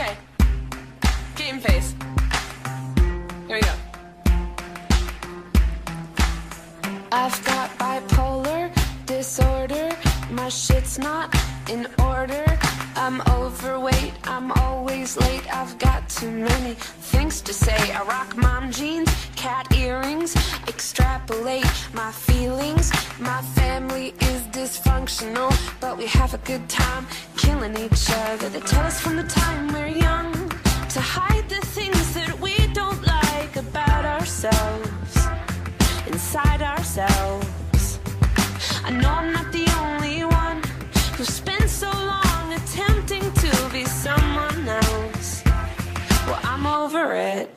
Okay. Game face. Here we go. I've got bipolar disorder. My shit's not in order. I'm overweight. I'm always late. I've got too many things to say. I rock mom but we have a good time killing each other. They tell us from the time we're young to hide the things that we don't like about ourselves inside ourselves. I know I'm not the only one who spent so long attempting to be someone else. Well, I'm over it.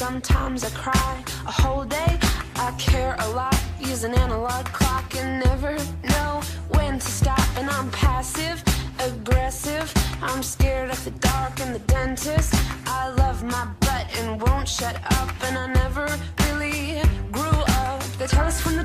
Sometimes I cry a whole day. I care a lot, use an analog clock and never know when to stop. And I'm passive, aggressive. I'm scared of the dark and the dentist. I love my butt and won't shut up. And I never really grew up. They tell us from the